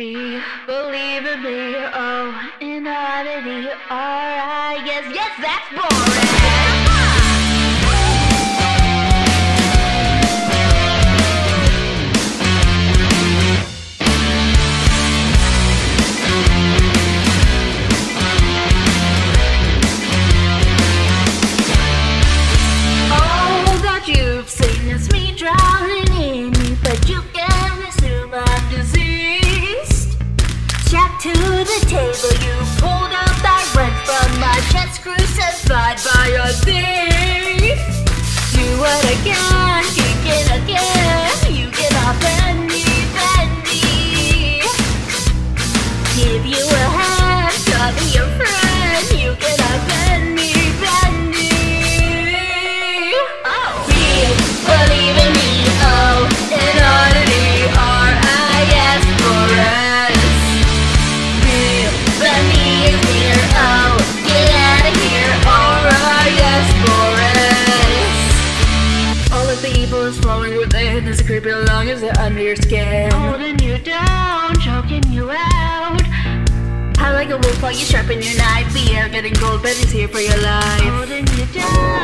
Be believably, oh, an oddity, alright, yes, yes, that's boring! Oh, that you've seen is me drowning in you, but you the table, you pulled out that rent from my chest, crucified by a thief. Do it again, kick it again, you get off bendy, bendy. Give you a hand, me your of the evil is flowing within as it creeping along as they're under your skin. Holding you down, choking you out. I like a wolf while you sharpen your knife. The air getting cold, but he's here for your life. Holding you down,